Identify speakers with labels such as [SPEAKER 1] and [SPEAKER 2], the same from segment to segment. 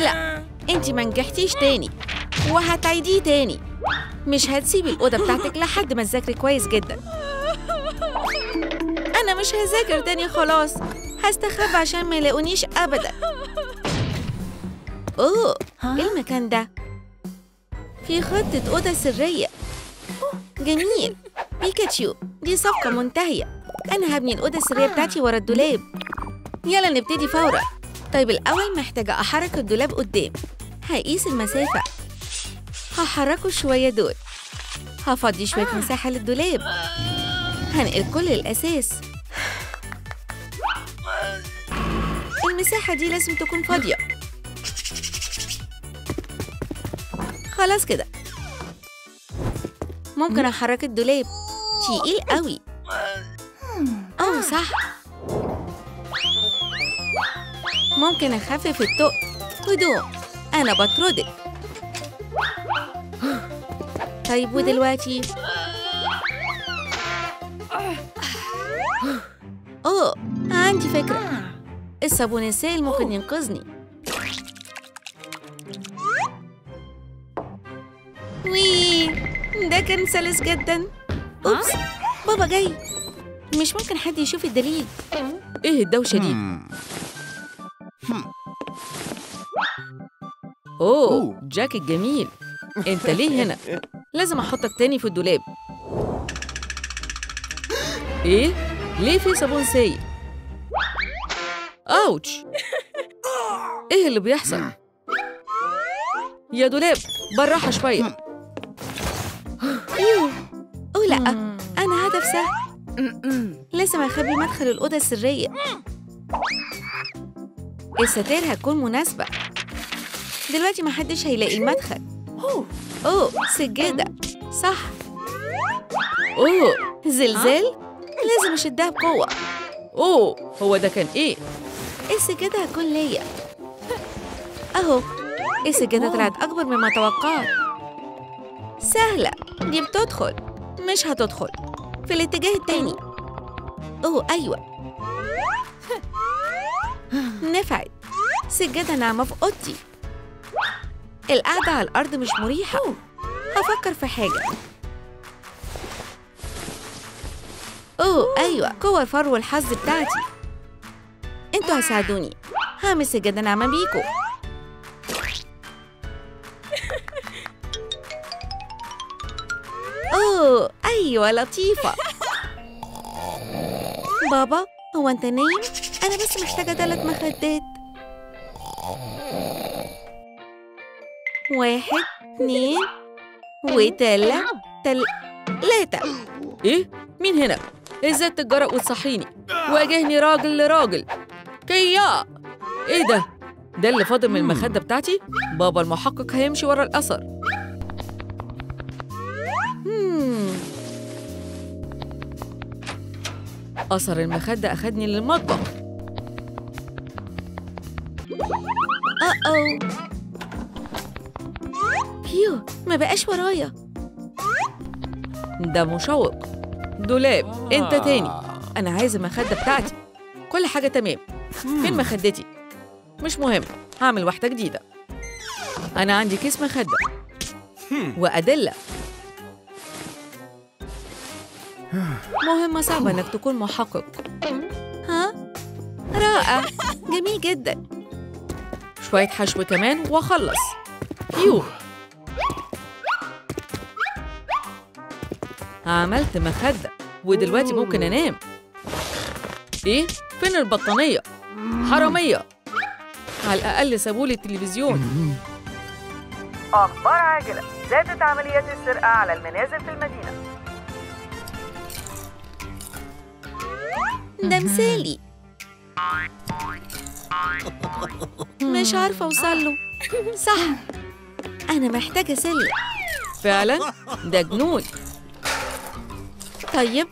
[SPEAKER 1] لا انت ما نجحتيش تاني وهتعيديه تاني. مش هتسيبي الأوضة بتاعتك لحد ما تذاكري كويس جدا. أنا مش هذاكر تاني خلاص هستخبى عشان ما يلاقونيش أبدا. أوه إيه المكان ده؟ في خطة أوضة سرية. جميل. بيكاتشو دي صفقة منتهية. أنا هبني الأوضة السرية بتاعتي ورا الدولاب. يلا نبتدي فورا. طيب الأول محتاجة أحرك الدولاب قدام. هقيس المسافة. هحركه شوية دول. هفضي شوية مساحة للدولاب. هنقل كل الأساس. المساحة دي لازم تكون فاضية. خلاص كده. ممكن أحرك الدولاب. تقيل قوي. أوه صح. ممكن أخفف التقل هدوء. أنا بطردك طيب ودلوقتي؟ أوه عندي فكرة. الصابون السائل ممكن ينقذني. وي ده كان سلس جدا. oops بابا جاي. مش ممكن حد يشوف الدليل. إيه الدوشة دي؟ أوه جاك الجميل أنت ليه هنا؟ لازم أحطك تاني في الدولاب. إيه؟ ليه في صابون سايل؟ ouch. إيه اللي بيحصل؟ يا دولاب بالراحة شوية. يوه أوه لأ. أنا هدف سهل. لازم أخبي مدخل الأوضة السرية. الستائر هتكون مناسبة. دلوقتي محدش هيلاقي المدخل أوه. سجادة. صح. أوه. زلزال؟ لازم أشدها بقوة. أوه هو ده كان إيه؟ السجادة هتكون ليا. أهو السجادة طلعت أكبر مما توقعت. سهلة دي بتدخل مش هتدخل. في الاتجاه التاني. أوه أيوة. نفعت. سجادة ناعمة في أوضتي. القعدة على الأرض مش مريحة. هفكر في حاجة. أوه أيوة كور فرو الحظ بتاعتي. أنتوا هساعدوني هعمل سجادة ناعمة بيكو أوه أيوة لطيفة. بابا هو أنت نايم؟ أنا بس محتاجة ثلاث مخدات. واحد اتنين وتلا تل تلاتة إيه؟ مين هنا؟ إزاي تتجرأ وتصحيني؟ واجهني راجل لراجل كيا إيه ده؟ ده اللي فاضل من المخدة بتاعتي؟ بابا المحقق هيمشي ورا الأثر. أثر المخدة أخدني للمطبخ أه بيو ما بقاش ورايا. ده مشوق. دولاب انت تاني. أنا عايز المخدة بتاعتي. كل حاجة تمام. فين مخدتي؟ مش مهم. هعمل واحدة جديدة. أنا عندي كيس مخدة. وأدلة. مهمة صعبة إنك تكون محقق. ها؟ رائع. جميل جدا. شوية حشو كمان وأخلص. يو عملت مخدة ودلوقتي ممكن أنام. إيه؟ فين البطانية؟ حرامية. على الأقل سابولي التلفزيون.
[SPEAKER 2] أخبار عاجلة. زادت عمليات السرقة على المنازل في المدينة.
[SPEAKER 1] ده مثالي مش عارفة أوصله صح. أنا محتاجة سلة فعلا؟ ده جنون. طيب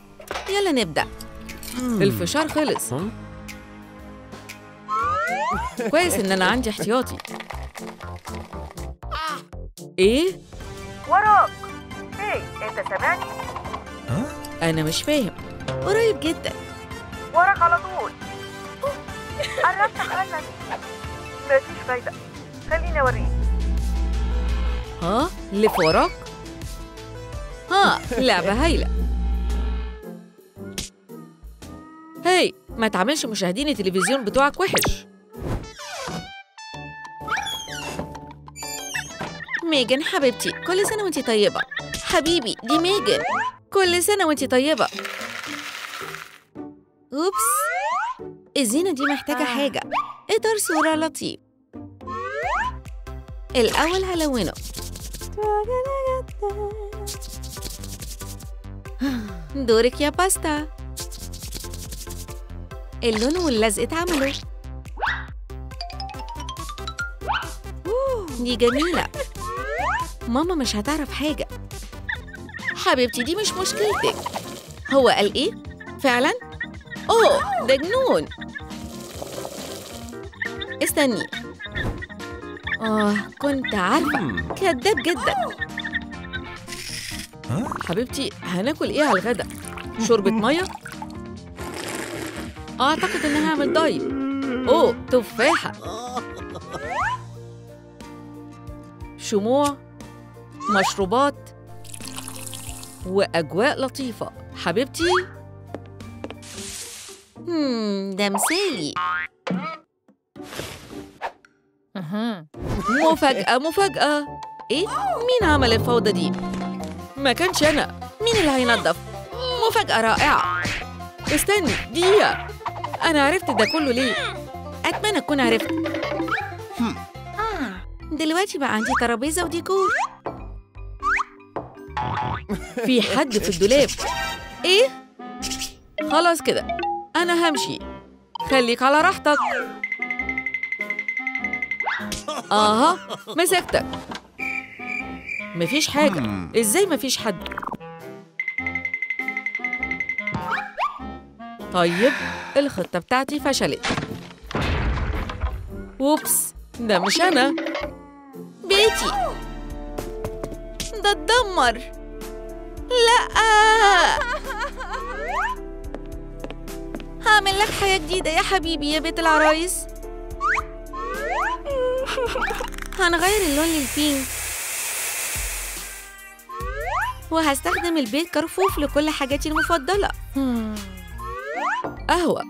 [SPEAKER 1] يلا نبدأ. الفشار خلص. كويس إن أنا عندي احتياطي. إيه؟
[SPEAKER 2] وراك. هي أنت سامعني؟
[SPEAKER 1] أنا مش فاهم. قريب جدا.
[SPEAKER 2] وراك على طول. قربت أخلك مفيش فايدة. خليني أوريك.
[SPEAKER 1] ها؟ لف وراك؟ ها؟ لعبة هايلة. هاي ما تعملش مشاهدين التلفزيون بتوعك وحش. ميجن حبيبتي كل سنة وانتي طيبة. حبيبي دي ميجن كل سنة وانتي طيبة. oops. الزينة دي محتاجة حاجة. إطار صورة لطيف. الأول هلونه. دورك يا باستا. اللون واللزق اتعملوا. دي جميلة. ماما مش هتعرف حاجة. حبيبتي دي مش مشكلتك. هو قال إيه؟ فعلا؟ أوه ده جنون. استني. آه كنت عارفة. كذاب جدا. حبيبتي هناكل إيه على الغدا؟ شوربة مية؟ أعتقد إنها هعمل دايت أوه تفاحة. شموع مشروبات وأجواء لطيفة. حبيبتي؟ ده مثالي. مفاجأة مفاجأة. إيه؟ مين عمل الفوضى دي؟ ما كانش أنا. مين اللي هينظف؟ مفاجأة رائعة. استني دقيقة. أنا عرفت ده كله ليه. أتمنى أكون عرفت. دلوقتي بقى عندي ترابيزة وديكور. في حد في الدولاب. إيه؟ خلاص كده. أنا همشي. خليك على راحتك. آها مسكتك. مفيش حاجة. إزاي مفيش حد؟ طيب الخطة بتاعتي فشلت. ووبس ده مش أنا. بيتي. ده اتدمر. لا. هعمل لك حياة جديدة يا حبيبي يا بيت العرايس. هنغير اللون للبينك وهستخدم البيت كرفوف لكل حاجاتي المفضلة. قهوة.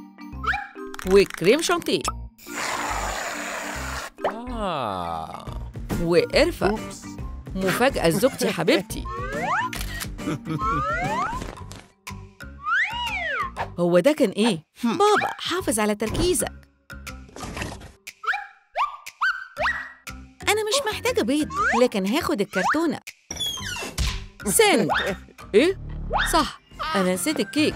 [SPEAKER 1] وكريم شانتيه. وقرفة. مفاجأة زوجتي حبيبتي. هو ده كان إيه؟ بابا حافظ على تركيزك. أنا مش محتاجة بيض لكن هاخد الكرتونة. سند إيه؟ صح. أنا نسيت الكيك.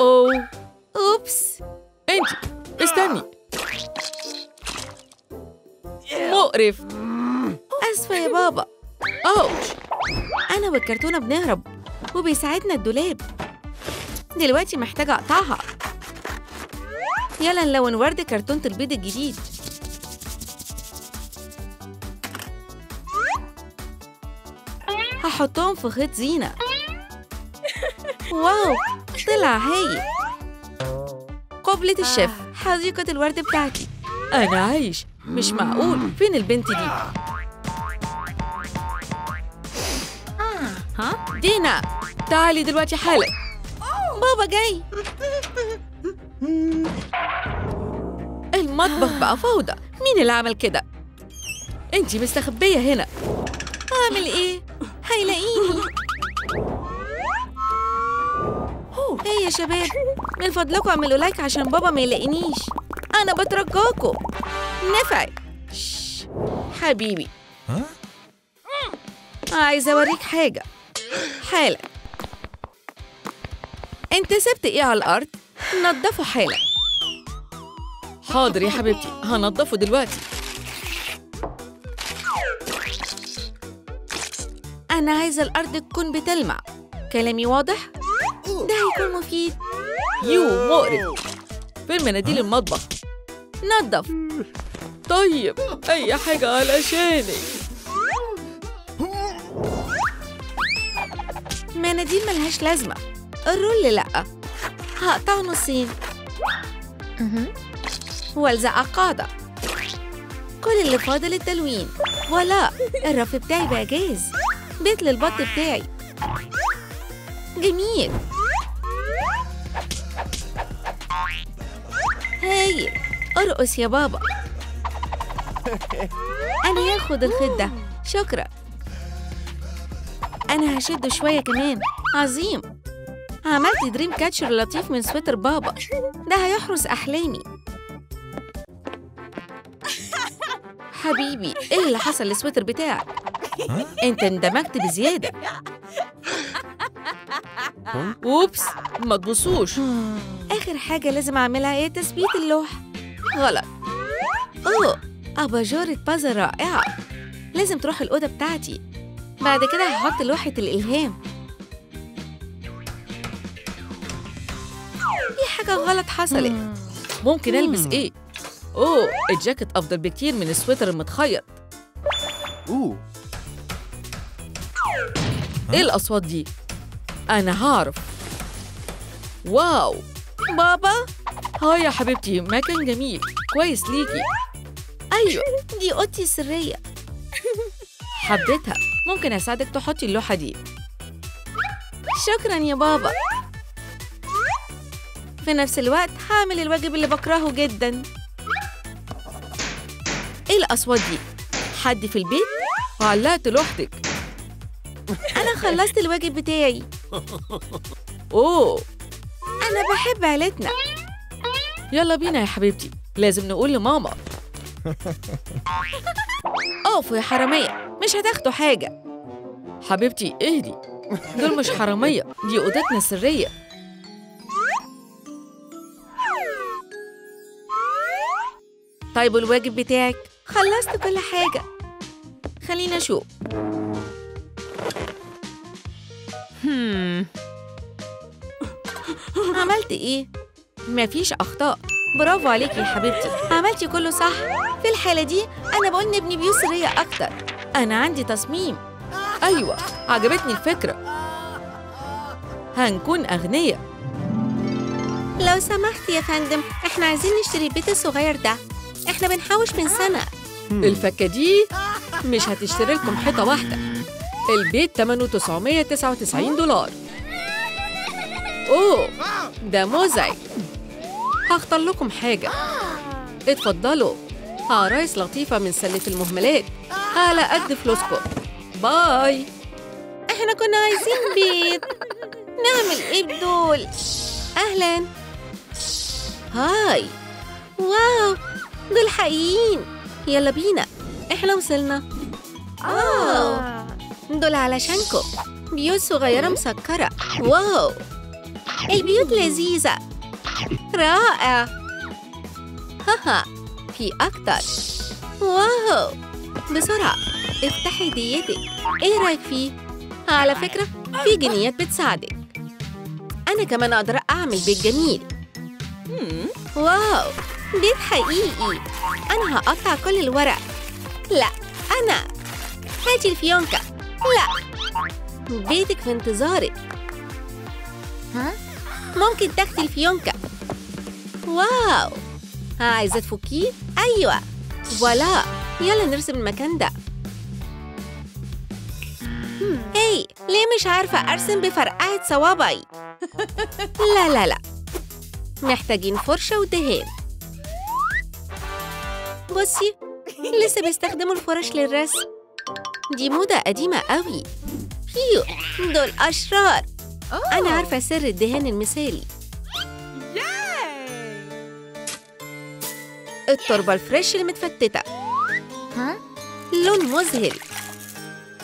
[SPEAKER 1] أوه أوبس أنت استني مقرف. أسفة يا بابا أوش أنا والكرتونة بنهرب وبيساعدنا الدولاب. دلوقتي محتاجة أقطعها. يلا نلون ورد كرتونة البيض الجديد. هحطهم في خيط زينة. واو. طلع هايل قبلة الشيف حديقة الورد بتاعتي. أنا عايش مش معقول. فين البنت دي؟ ها؟ دينا تعالي دلوقتي حالا. بابا جاي. المطبخ بقى فوضى. مين اللي عمل كده؟ انتي مستخبية هنا. اعمل إيه؟ هيلاقيني. إيه يا شباب. من فضلكم اعملوا لايك عشان بابا ما يلاقينيش. أنا بترجاكم نفعي شش، حبيبي. عايزة اوريك حاجة. حالا انت سبت إيه على الأرض؟ نضفه حالا حاضر يا حبيبتي. هنضفه دلوقتي. أنا عايزة الأرض تكون بتلمع. كلامي واضح؟ ده هيكون مفيد يو مقرف فين مناديل المطبخ. نظف. طيب أي حاجة علشانك مناديل ملهاش لازمة. الرول لأ. هقطعه نصين. والزق قاعدة. كل اللي فاضل التلوين. ولا الرف بتاعي بقى جاهز. بيت للبط بتاعي. جميل. هايل أرقص يا بابا. أنا هاخد الخيط ده شكرا. أنا هشده شوية كمان. عظيم. عملت dream catcher لطيف من سويتر بابا. ده هيحرس أحلامي. حبيبي إيه اللي حصل للسويتر بتاعك؟ أنت اندمجت بزيادة. أوبس ما تبصوش. آخر حاجة لازم أعملها هي تثبيت اللوحة. غلط. أوه أباجورة بازل رائعة. لازم تروح الأوضة بتاعتي. بعد كده هحط لوحة الإلهام. في حاجة غلط حصلت. ممكن ألبس إيه؟ أوه الجاكيت أفضل بكتير من السويتر المتخيط.
[SPEAKER 3] Ooh.
[SPEAKER 1] إيه الأصوات دي؟ أنا هعرف. واو. بابا؟ هاي يا حبيبتي مكان جميل. كويس ليكي. أيوة دي أوضتي السرية. حبيتها. ممكن أساعدك تحطي اللوحة دي. شكرا يا بابا. في نفس الوقت هعمل الواجب اللي بكرهه جدا. إيه الأصوات دي؟ حد في البيت؟ علقت لوحدك. أنا خلصت الواجب بتاعي. أوه. أنا بحب عيلتنا. يلا بينا يا حبيبتي. لازم نقول لماما. أقفوا يا حرامية مش هتاخدوا حاجة. حبيبتي اهدي. دول مش حرامية دي أوضتنا السرية. طيب والواجب بتاعك؟ خلصت كل حاجة. خلينا نشوف عملت إيه؟ مفيش أخطاء. برافو عليكي يا حبيبتي. عملتي كله صح. في الحالة دي أنا بقول نبني بيوت سرية أكتر. أنا عندي تصميم. أيوة عجبتني الفكرة. هنكون أغنياء. لو سمحت يا فندم إحنا عايزين نشتري البيت الصغير ده. إحنا بنحوش من سنة. الفكة دي مش هتشتري لكم حيطة واحدة. البيت ثمنه 999 دولار. أوه ده مزعج هختار لكم حاجة. اتفضلوا. عرايس لطيفة من سلة المهملات. على قد فلوسكم باي. إحنا كنا عايزين بيت نعمل إيه بدول؟ أهلا. hi. wow دول حقيقيين. يلا بينا. إحنا وصلنا. wow دول علشانكم بيوت صغيرة مسكرة. wow. البيوت لذيذة رائع هاها في أكتر wow بسرعة افتحي هديتك إيه رأيك فيه؟ على فكرة في جنيات بتساعدك أنا كمان أقدر أعمل بيت جميل واو بيت حقيقي أنا هقطع كل الورق لا أنا هاتي الفيونكة لا بيتك في انتظارك ممكن تاخدي الفيونكة. واو! عايزة تفكيه؟ أيوة! voilà! يلا نرسم المكان ده. hey ليه مش عارفة أرسم بفرقعة صوابعي؟ لا لا لا. محتاجين فرشة ودهان. بصي لسه بيستخدموا الفرش للرسم. دي موضة قديمة قوي. phew دول أشرار. أنا عارفة سر الدهان المثالي. التربة الفريش المتفتتة. لون مذهل.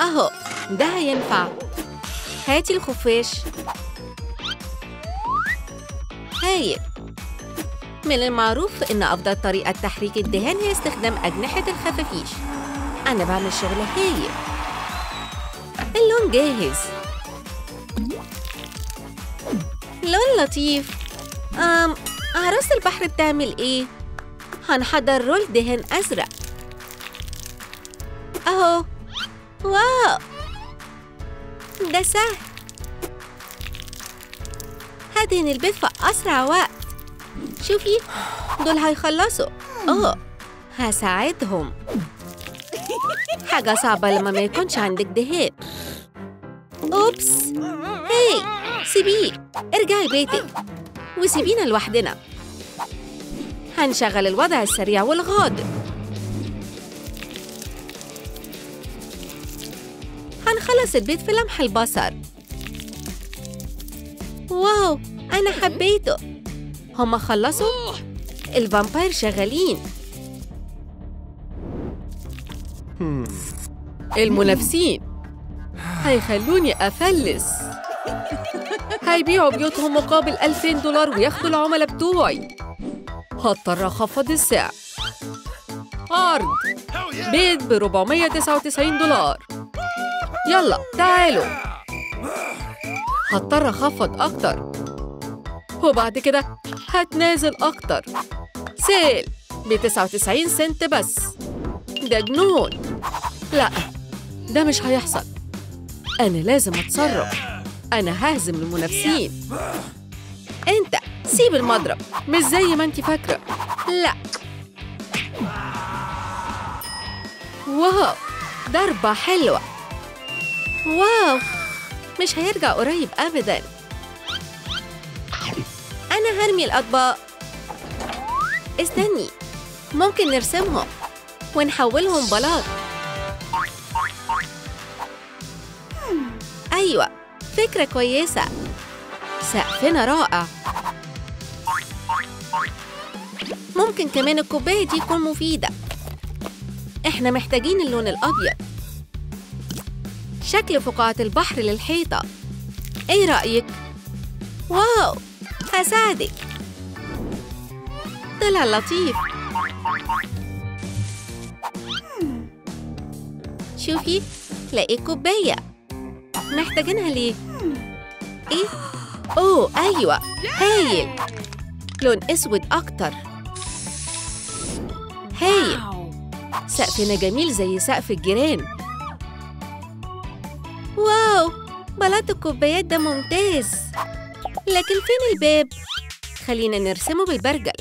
[SPEAKER 1] أهو ده هينفع. هاتي الخفاش. هايل. من المعروف إن أفضل طريقة تحريك الدهان هي استخدام أجنحة الخفافيش. أنا بعمل شغل هايل. اللون جاهز. لون لطيف. أم عروسة البحر بتعمل إيه؟ هنحضر رول دهان أزرق. أهو. واو. ده سهل. هدهن البيت في أسرع وقت. شوفي دول هيخلصوا. أوه هساعدهم. حاجة صعبة لما ما يكونش عندك دهان. oops. hey. سيبيه ارجعي بيتك. وسيبينا لوحدنا. هنشغل الوضع السريع والغاضب هنخلص البيت في لمح البصر. wow أنا حبيته. هما خلصوا؟ ال vampire شغالين. المنافسين. هيخلوني أفلس. هيبيعوا بيوتهم مقابل 2000 دولار وياخدوا العملاء بتوعي. هضطر أخفض السعر عرض بيت ب 499 دولار. يلا تعالوا. هضطر أخفض أكتر. وبعد كده هتنازل أكتر. سيل ب 99 سنت بس. ده جنون. لا ده مش هيحصل. أنا لازم أتصرف. أنا ههزم المنافسين. أنت سيب المضرب. مش زي ما أنت فاكرة. لا. واو ضربة حلوة. واو مش هيرجع قريب أبدا. أنا هرمي الأطباق. استني ممكن نرسمهم ونحولهم بلاط. أيوة. فكرة كويسة. سقفنا رائع. ممكن كمان الكوباية دي تكون مفيدة. إحنا محتاجين اللون الأبيض. شكل فقاعة البحر للحيطة. إيه رأيك؟ واو! هساعدك طلع لطيف. شوفي لقيت كوباية. محتاجينها ليه؟ إيه؟ أوه أيوة. هايل. لون أسود أكتر. هايل. سقفنا جميل زي سقف الجيران. واو بلاط الكوبايات ده ممتاز. لكن فين الباب؟ خلينا نرسمه بالبرجل.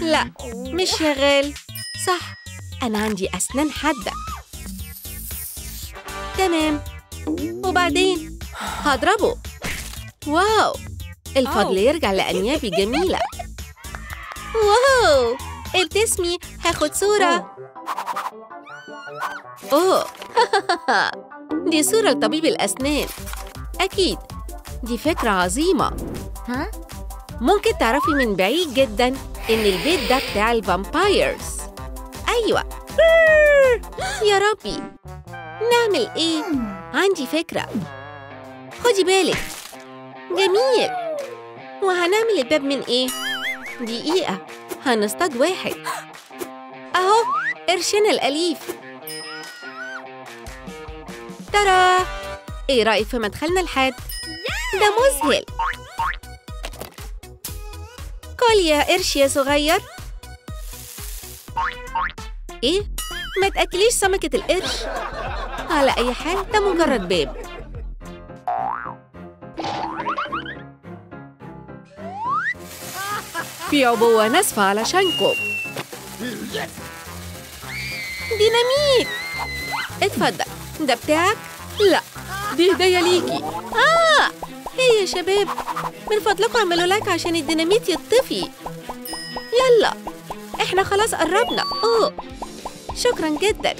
[SPEAKER 1] لا مش شغال. صح أنا عندي أسنان حادة. تمام. وبعدين هضربه. واو الفضل يرجع لأنيابي جميلة. واو ابتسمي هاخد صورة. أوه. دي صورة لطبيب الأسنان. أكيد دي فكرة عظيمة.
[SPEAKER 4] ها؟
[SPEAKER 1] ممكن تعرفي من بعيد جدا إن البيت ده بتاع الفامبايرز. أيوة. يا ربي. نعمل إيه؟ عندي فكرة. خدي بالك. جميل. وهنعمل الباب من إيه؟ دقيقة. هنصطاد واحد. أهو قرشنا الأليف. ترى! إيه رأيك في مدخلنا الحاد؟ ده مذهل. كل يا قرش يا صغير. إيه؟ ما تأكليش سمكة القرش. على أي حال ده مجرد باب. في عبوة ناسفة علشانكم ديناميت! اتفضل. ده بتاعك؟ لا. دي هدية ليكي. آه! هي يا شباب. من فضلكم اعملوا لايك عشان الديناميت يطفي. يلا. إحنا خلاص قربنا. أوه. شكرا جدا.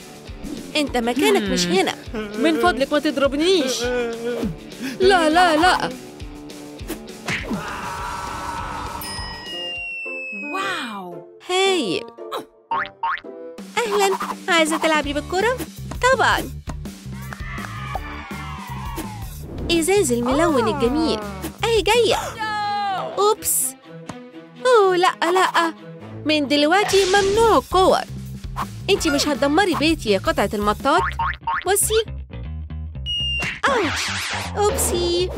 [SPEAKER 1] أنت مكانك مش هنا. من فضلك ما تضربنيش. لا لا لا.
[SPEAKER 4] واو.
[SPEAKER 1] هايل أهلا. عايزة تلعبي بالكرة؟ طبعا. إزاز الملون الجميل. أهي جاية. أوبس. أوه لا لا. من دلوقتي ممنوع الكور. انتي مش هتدمري بيتي يا قطعة المطاط. بصي. أوتش. أوبسي.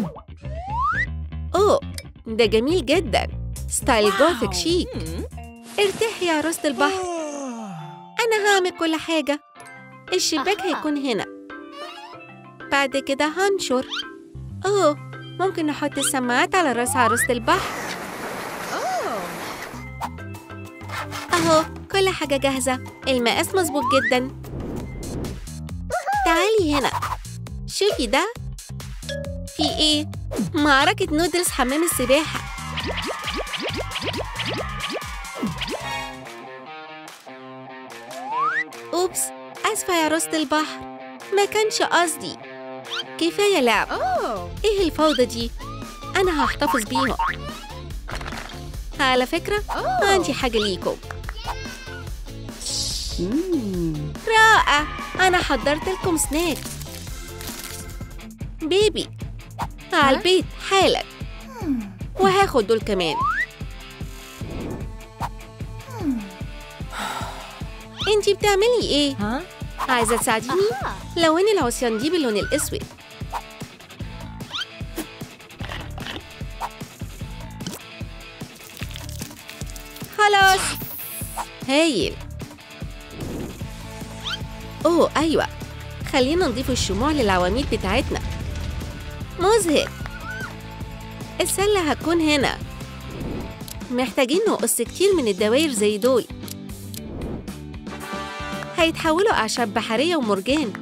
[SPEAKER 1] أوه ده جميل جدا. style gothic شيك. ارتاحي يا عروسة البحر. أنا هعمل كل حاجة. الشباك هيكون هنا. بعد كده هنشر أوه ممكن نحط السماعات على راس عروسة البحر. أهو كل حاجة جاهزة. المقاس مظبوط جدا. تعالي هنا. شوفي ده. في إيه؟ معركة نودلز حمام السباحة. أوبس آسفة يا عروسة البحر. ما كانش قصدي. كفاية لعب. إيه الفوضى دي؟ أنا هحتفظ بيهم. على فكرة عندي حاجة ليكم. رائع. أنا حضرت لكم سناك بيبي على البيت حالا وهاخد دول كمان. إنتي بتعملي إيه؟
[SPEAKER 4] ها؟
[SPEAKER 1] عايزة تساعديني؟ لوني العصيان دي باللون الأسود. خلاص. هايل. أوه أيوة. خلينا نضيف الشموع للعواميد بتاعتنا. مزهق. السلة هتكون هنا. محتاجين نقص كتير من الدواير زي دول. هيتحولوا أعشاب بحرية ومرجان.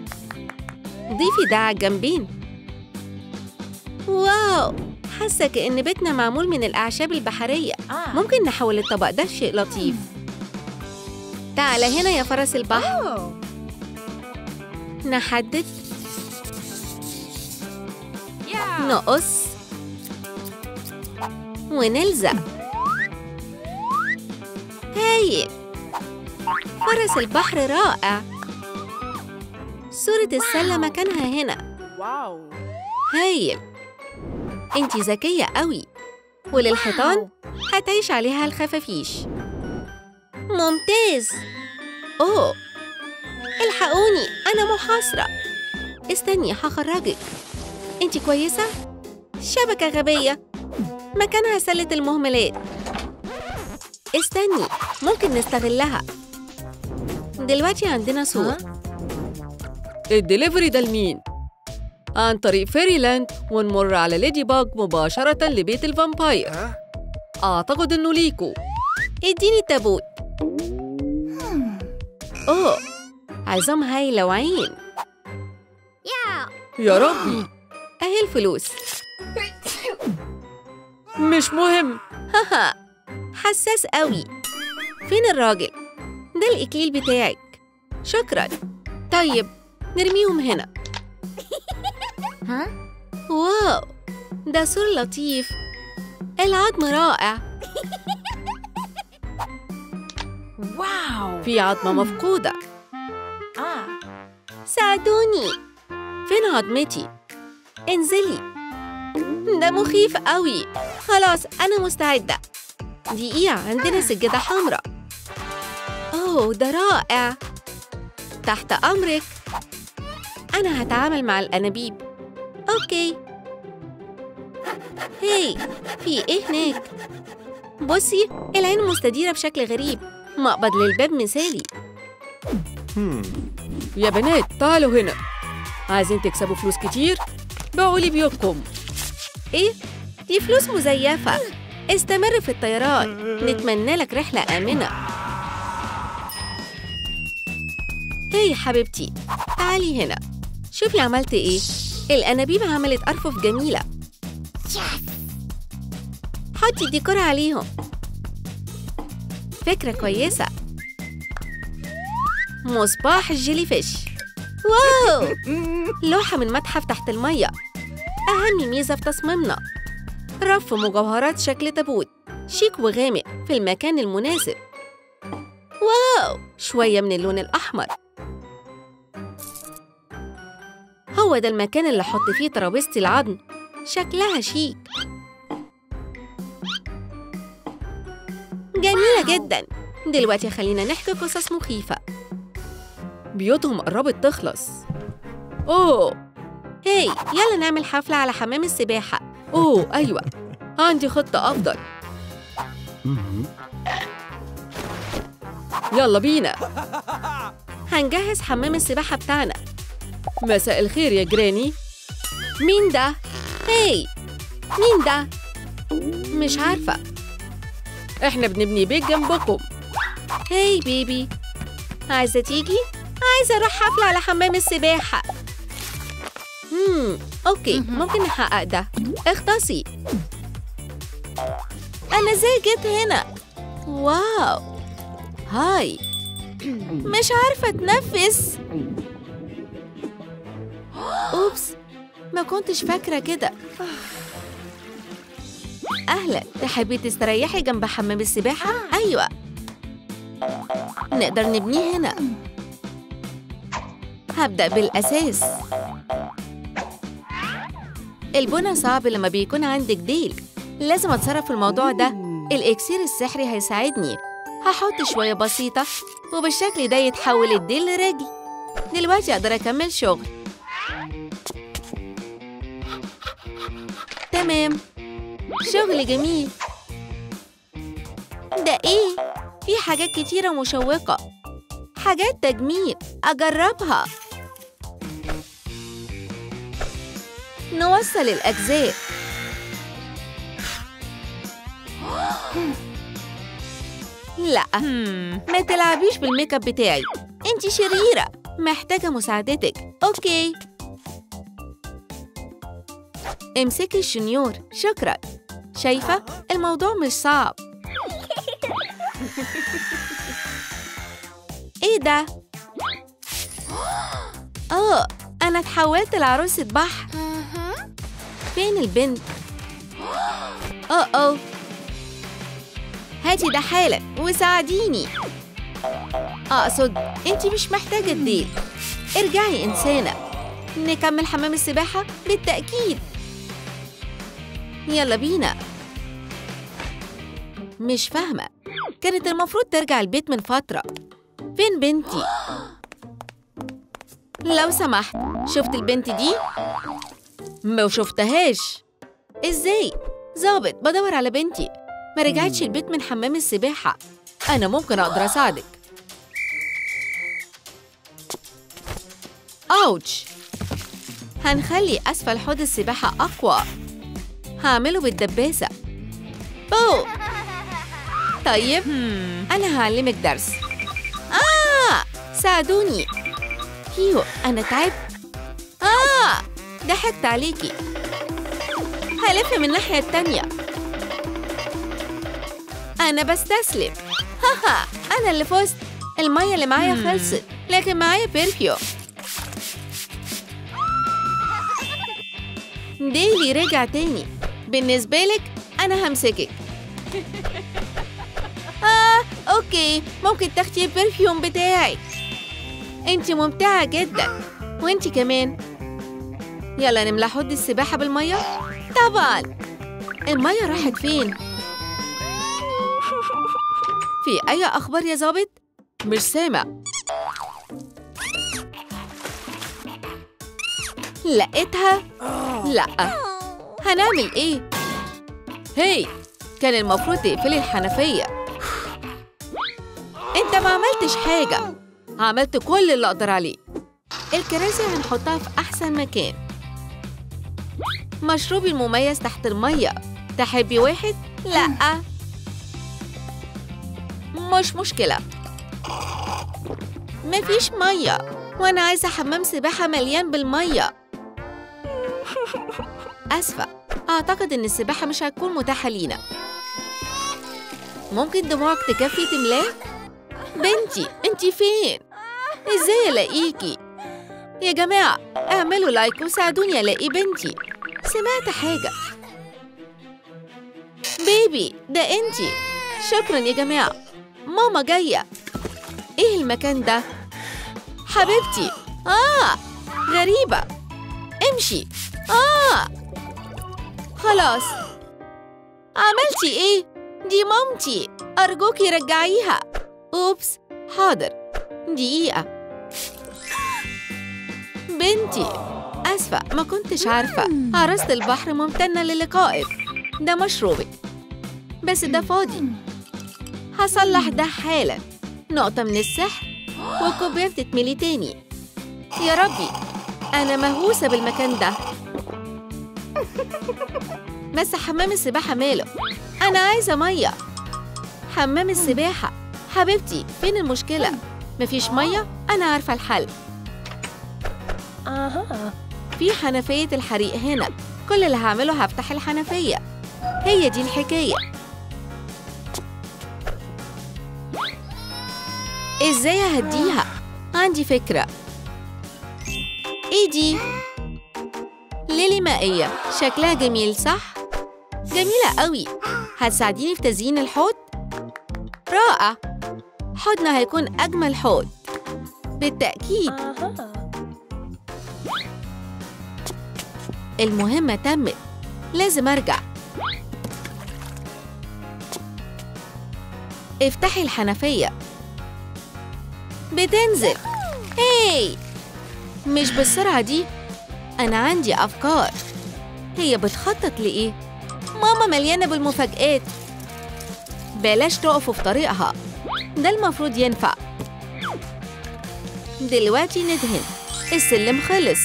[SPEAKER 1] ضيفي ده على الجنبين. واو حاسة كأن بيتنا معمول من الأعشاب البحرية.
[SPEAKER 4] آه.
[SPEAKER 1] ممكن نحول الطبق ده لشيء لطيف. تعال هنا يا فرس البحر. نحدد نقص ونلزق. هايل. فرس البحر رائع. صورة السلة مكانها هنا. هايل. انتي ذكية قوي. وللحيطان هتعيش عليها الخفافيش. ممتاز. أوه. الحقوني أنا محاصرة. استني هخرجك انتي كويسة؟ شبكة غبية. مكانها سلة المهملات. استني ممكن نستغلها. دلوقتي عندنا
[SPEAKER 4] ها؟
[SPEAKER 1] الدليفري ده لمين؟ عن طريق Fairyland ونمر على Ladybug مباشرة لبيت ال
[SPEAKER 3] vampire.
[SPEAKER 1] أعتقد إنه ليكو. إديني التابوت. أوه. عظام هايلة وعين يا ربي. أهي الفلوس. مش مهم. هاها حساس قوي. فين الراجل؟ ده الإكليل بتاعك. شكرا. طيب نرميهم هنا.
[SPEAKER 4] ها؟
[SPEAKER 1] wow. ده سور لطيف. العظم رائع.
[SPEAKER 4] wow.
[SPEAKER 1] في عظمة مفقودة.
[SPEAKER 4] آه.
[SPEAKER 1] ساعدوني. فين عظمتي؟ انزلي. ده مخيف قوي. خلاص أنا مستعدة. دقيقة عندنا سجادة حمراء. أوه ده رائع. تحت أمرك. أنا هتعامل مع الأنابيب. أوكي. هاي في إيه هناك؟ بصي العين مستديرة بشكل غريب. مقبض للباب مثالي. يا بنات تعالوا هنا. عايزين تكسبوا فلوس كتير؟ باعوا لي بيوتكم. إيه؟ دي فلوس مزيفة. استمر في الطيران. نتمنى لك رحلة آمنة. هاي حبيبتي؟ تعالي هنا. شوفي عملت إيه. الأنابيب عملت أرفف جميلة. حطي الديكور عليهم. فكرة كويسة. مصباح الجيلي فيش. wow! لوحة من متحف تحت المية. أهم ميزة في تصميمنا. رف مجوهرات شكل تابوت. شيك وغامق في المكان المناسب. wow! شوية من اللون الأحمر. هو ده المكان اللي أحط فيه ترابيزتي العظم. شكلها شيك. جميلة جدا. دلوقتي خلينا نحكي قصص مخيفة. بيوتهم قربت تخلص. أوه. هاي يلا نعمل حفلة على حمام السباحة. أوه أيوة. عندي خطة أفضل. يلا بينا. هنجهز حمام السباحة بتاعنا. مساء الخير يا جراني مين ده؟ هاي. مين ده؟ مش عارفة. إحنا بنبني بيت جنبكم. hey baby. عايزة تيجي؟ عايزة أروح حفلة على حمام السباحة. امم okay ممكن نحقق ده. اغطسي. أنا إزاي جيت هنا. wow. hey. مش عارفة أتنفس. أوبس ما كنتش فاكرة كده. أهلا تحبي تستريحي جنب حمام السباحة؟ أيوه. نقدر نبنيه هنا. هبدأ بالأساس. البنى صعب لما بيكون عندك ديل. لازم أتصرف في الموضوع ده. الإكسير السحري هيساعدني. هحط شوية بسيطة وبالشكل ده يتحول الديل لرجل دلوقتي أقدر أكمل شغل. تمام. شغل جميل. ده إيه؟ في حاجات كتيرة مشوقة. حاجات تجميل. أجربها. نوصل الأجزاء. لا ما تلعبيش بالميك أب بتاعي. انت شريرة محتاجة مساعدتك. okay. امسكي الشنيور. شكرا. شايفة؟ الموضوع مش صعب. إيه ده؟ آه أنا اتحولت لعروسة بحر. فين البنت؟ أوه. أوه. هاتي ده حالا وساعديني. أقصد أنتي مش محتاجة الديل ارجعي إنسانة. نكمل حمام السباحة بالتأكيد. يلا بينا. مش فاهمة. كانت المفروض ترجع البيت من فترة. فين بنتي؟ لو سمحت شفت البنت دي؟ ما شفتهاش. إزاي؟ ظابط بدور على بنتي. ما رجعتش البيت من حمام السباحة. أنا ممكن أقدر أساعدك. أوتش! هنخلي أسفل حوض السباحة أقوى. هعمله بالدباسة. بو طيب أنا هعلمك درس. آه! ساعدوني. هيو أنا تعبت. آه ضحكت عليكي. هلف من الناحية التانية. أنا بستسلم. هاها أنا اللي فزت. المية اللي معايا خلصت لكن معايا بيرفيوم ديلي رجع تاني. بالنسبة لك أنا همسكك. آه okay. ممكن تاخدي ال perfume بتاعي أنت ممتعة جدا وأنت كمان يلا نملى حوض السباحة بالمية طبعا المية راحت فين؟ في أي أخبار يا ظابط؟ مش سامع لقيتها؟ لأ هنعمل إيه؟ هي كان المفروض تقفلي الحنفية أنت ما عملتش حاجة عملت كل اللي أقدر عليه. الكراسي هنحطها في أحسن مكان. مشروبي المميز تحت المية. تحبي واحد؟ لأ. مش مشكلة. مفيش مية. وأنا عايزة حمام سباحة مليان بالمية. أسفة. أعتقد إن السباحة مش هتكون متاحة لينا. ممكن دموعك تكفي تملاه؟ بنتي انتي فين؟ إزاي الاقيكي؟ يا جماعة اعملوا لايك وساعدوني الاقي بنتي. سمعت حاجة؟ بيبي ده انتي. شكرا يا جماعة. ماما جاية. إيه المكان ده؟ حبيبتي. آه غريبة. امشي. آه. خلاص. عملتي إيه؟ دي مامتي. أرجوكي رجعيها. أوبس حاضر. دقيقة. بنتي أسفة ما كنتش عارفة. عروسة البحر ممتنة للقائك ده مشروبك بس ده فاضي. هصلح ده حالا. نقطة من السحر والكوباية بتتملي تاني. يا ربي أنا مهووسة بالمكان ده. بس حمام السباحة ماله. أنا عايزة مية. حمام السباحة. حبيبتي فين المشكلة؟ مفيش مية؟ أنا عارفة الحل.
[SPEAKER 4] أها.
[SPEAKER 1] في حنفية الحريق هنا. كل اللي هعمله هفتح الحنفية. هي دي الحكاية. إزاي أهديها؟ عندي فكرة. إيه دي ليلي مائية. شكلها جميل صح؟ جميلة قوي. هتساعديني في تزيين الحوض؟ رائع. حوضنا هيكون أجمل حوض. بالتأكيد. المهمة تمت لازم أرجع. افتحي الحنفية. بتنزل. هاي! مش بالسرعة دي. أنا عندي أفكار. هي بتخطط لإيه؟ ماما مليانة بالمفاجآت. بلاش تقفوا في طريقها. ده المفروض ينفع. دلوقتي ندهن السلم خلص.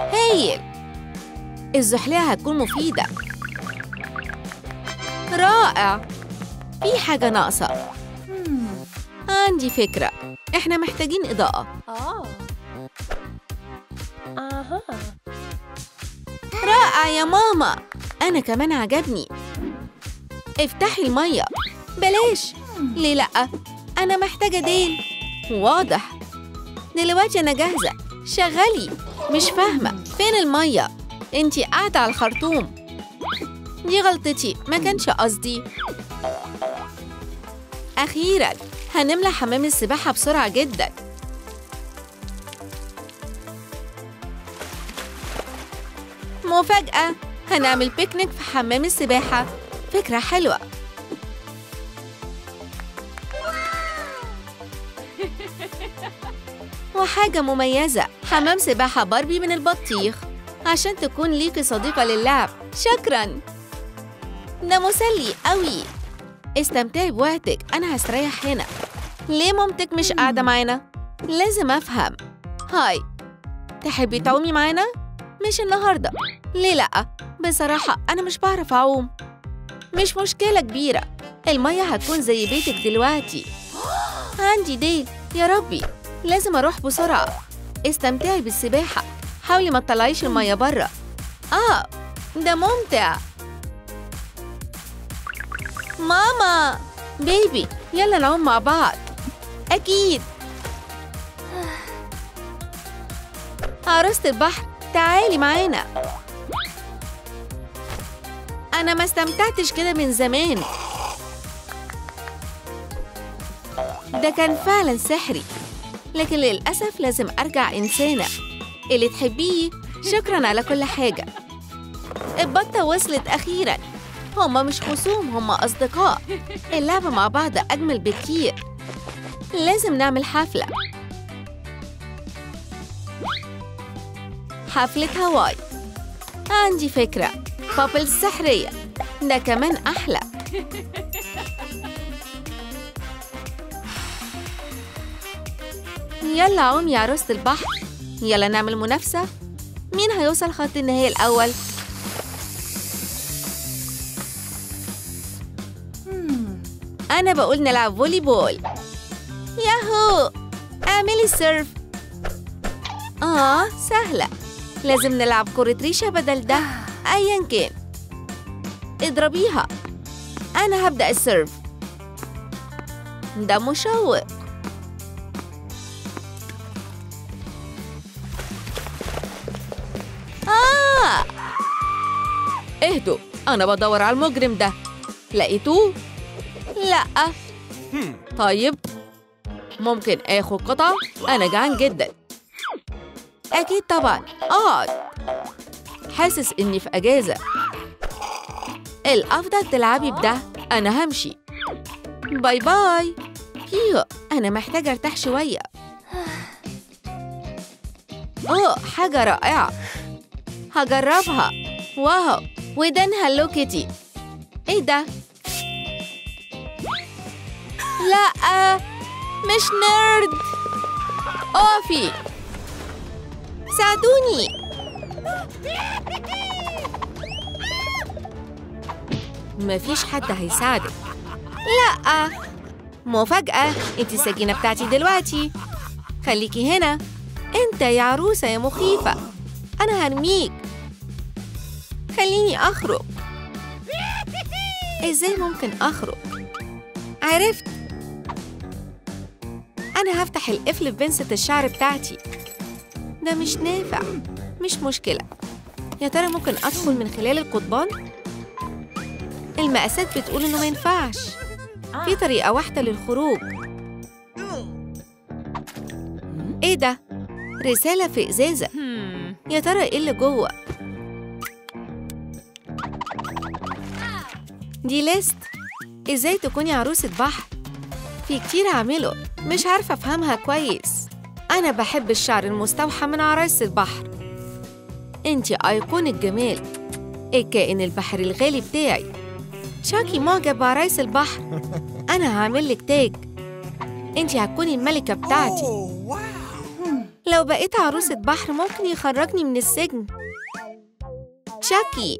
[SPEAKER 1] هايل. الزحلية هتكون مفيدة. رائع. في حاجة ناقصة. عندي فكرة. إحنا محتاجين إضاءة. رائع يا ماما. أنا كمان عجبني. افتحي المية. بلاش. ليه لأ؟ أنا محتاجة ديل. واضح. دلوقتي أنا جاهزة. شغلي مش فاهمة. فين المية؟ أنتي قاعدة على الخرطوم. دي غلطتي. ما كانش قصدي. أخيرا هنملى حمام السباحة بسرعة جدا. مفاجأة. هنعمل بيكنيك في حمام السباحة. فكرة حلوة. وحاجة مميزة. حمام سباحة باربي من البطيخ. عشان تكون ليكي صديقة للعب. شكراً. ده مسلي قوي استمتعي بوقتك. أنا هستريح هنا. ليه مامتك مش قاعدة معانا؟ لازم أفهم. هاي. تحبي تعومي معانا؟ مش النهاردة. ليه لأ؟ بصراحة أنا مش بعرف أعوم. مش مشكلة كبيرة. المية هتكون زي بيتك دلوقتي. عندي ديل. يا ربي. لازم أروح بسرعة. استمتعي بالسباحة حاولي ما تطلعيش المية برا. آه ده ممتع. ماما بيبي يلا نعوم مع بعض. أكيد. عروسة البحر تعالي معانا. أنا ما استمتعتش كده من زمان. ده كان فعلا سحري. لكن للأسف لازم أرجع إنسانة. اللي تحبيه شكرا على كل حاجة. البطة وصلت أخيرا. هما مش خصوم هما أصدقاء. اللعب مع بعض أجمل بكتير. لازم نعمل حفلة. حفلة هواي عندي فكرة. بابلز سحرية ده كمان أحلى. يلا عوم يا عروسة البحر. يلا نعمل منافسة. مين هيوصل خط النهاية الأول؟ أنا بقول نلعب volleyball yahoo! أعملي ال serve آه سهلة. لازم نلعب كرة ريشة بدل ده. أيا كان. اضربيها. أنا هبدأ السيرف. ده مشوق. اهدوا أنا بدور على المجرم ده. لقيتوه؟ لأ. طيب ممكن آخد قطعة؟ أنا جعان جدا. أكيد طبعا. اقعد حاسس إني في أجازة. الأفضل تلعبي بده. أنا همشي. bye bye. يو أنا محتاجة أرتاح شوية. أوه حاجة رائعة. هجربها. wow. ودان Hello Kitty إيه ده؟ لأ مش نيرد أوفي ساعدوني مفيش حد هيساعدك. لأ مفاجأة انت السكينة بتاعتي دلوقتي. خليكي هنا. انت يا عروسة يا مخيفة. أنا هرميك. خليني أخرج. إزاي ممكن أخرج؟ عرفت. أنا هفتح القفل في بنسة الشعر بتاعتي. ده مش نافع مش مشكلة. يا ترى ممكن أدخل من خلال القضبان؟ المقاسات بتقول إنه ما ينفعش. في طريقة واحدة للخروج. إيه ده؟ رسالة في إزازة. يا ترى إيه اللي جوه؟ دي ليست. إزاي تكوني عروسة بحر في كتير أعمله مش عارفة أفهمها كويس. أنا بحب الشعر المستوحى من عرايس البحر. أنتي أيقونة جمال الكائن البحري الغالي بتاعي. شاكي معجب بعرايس البحر. أنا هعمل لك تاج. أنتي هتكوني الملكة بتاعتي. لو بقيت عروسة بحر ممكن يخرجني من السجن. شاكي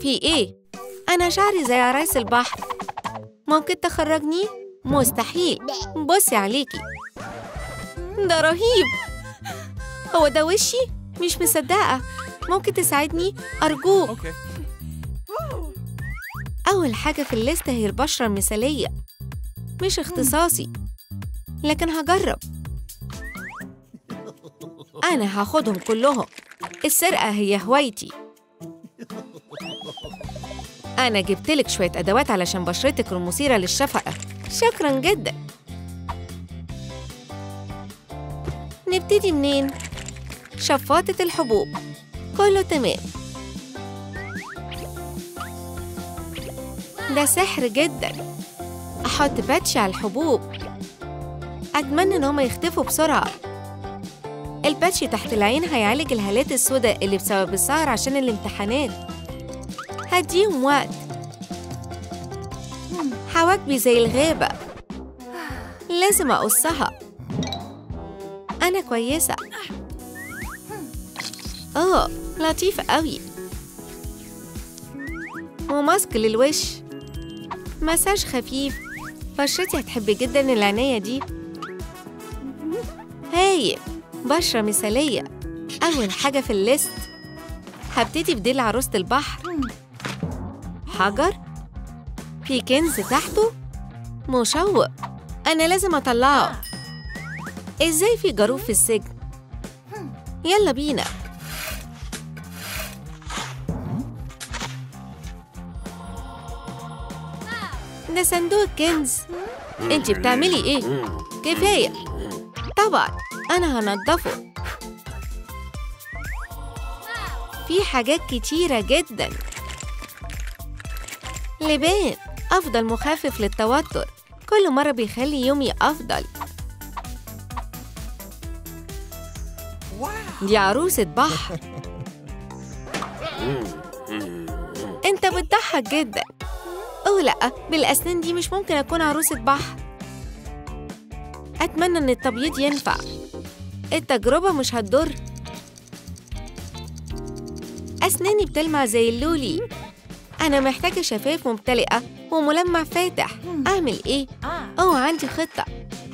[SPEAKER 1] في إيه؟ أنا شعري زي عرايس البحر. ممكن تخرجني؟ مستحيل. بصي عليكي. ده رهيب. هو ده وشي؟ مش مصدقة. ممكن تساعدني؟ أرجوك. أول حاجة في الليستة هي البشرة المثالية. مش اختصاصي. لكن هجرب. أنا هاخدهم كلهم. السرقة هي هوايتي. أنا جبتلك شوية أدوات علشان بشرتك المثيرة للشفقة. شكرا جدا. نبتدي منين؟ شفاطة الحبوب. كله تمام. ده سحر جدا. أحط باتش على الحبوب. أتمنى إن هما يختفوا بسرعة. الباتش تحت العين هيعالج الهالات السوداء اللي بسبب السهر عشان الامتحانات. هديهم وقت حواجبي زي الغابة. لازم أقصها. أنا كويسة. آه لطيفة قوي. وماسك للوش. مساج خفيف. بشرتي هتحب جدا العناية دي. هايل بشرة مثالية. أول حاجة في الليست. هبتدي بديل عروسة البحر. حجر في كنز تحته مشوق. أنا لازم أطلعه. إزاي في جاروف في السجن؟ يلا بينا. ده صندوق كنز. انتي بتعملي إيه؟ كفاية. طبعا أنا هنضفه. في حاجات كتيرة جدا. لبان أفضل مخفف للتوتر. كل مرة بيخلي يومي أفضل. دي عروسة بحر. أنت بتضحك جدا. أوه لأ بالأسنان دي مش ممكن أكون عروسة بحر. أتمنى إن التبييض ينفع. التجربة مش هتضر. أسناني بتلمع زي اللولي. أنا محتاجة شفاف ممتلئة وملمع فاتح. أعمل إيه؟
[SPEAKER 4] Ah.
[SPEAKER 1] أوه عندي خطة.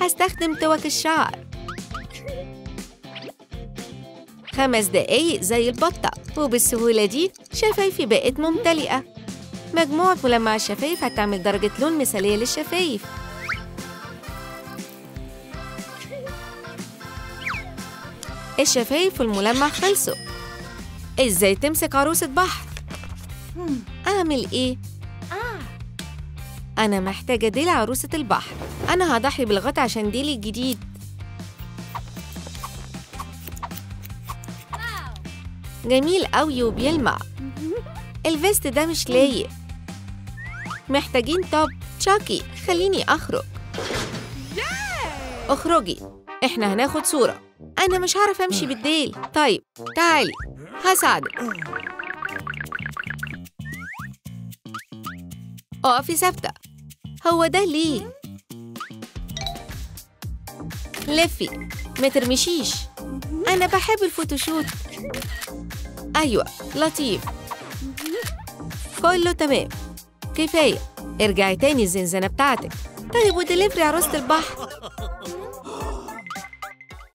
[SPEAKER 1] هستخدم توك الشعر. خمس دقايق زي البطة. وبالسهولة دي شفايفي بقت ممتلئة. مجموعة ملمع الشفايف هتعمل درجة لون مثالية للشفايف. الشفايف والملمع خلصوا. إزاي تمسك عروسة بحر؟ أعمل إيه؟ أنا محتاجة ديل عروسة البحر. أنا هضحي بالغطا عشان ديلي الجديد جميل قوي وبيلمع. الفيست ده مش لايق. محتاجين توب تشاكي خليني أخرج. أخرجي. إحنا هناخد صورة. أنا مش هعرف أمشي بالديل. طيب تعالي. هساعدك. اقفي ثابتة هو ده ليه؟ لفي ما ترمشيش. أنا بحب ال photoshoot. أيوة لطيف. كله تمام. كفاية. ارجعي تاني الزنزانة بتاعتك. طيب ودليفري عروسة البحر.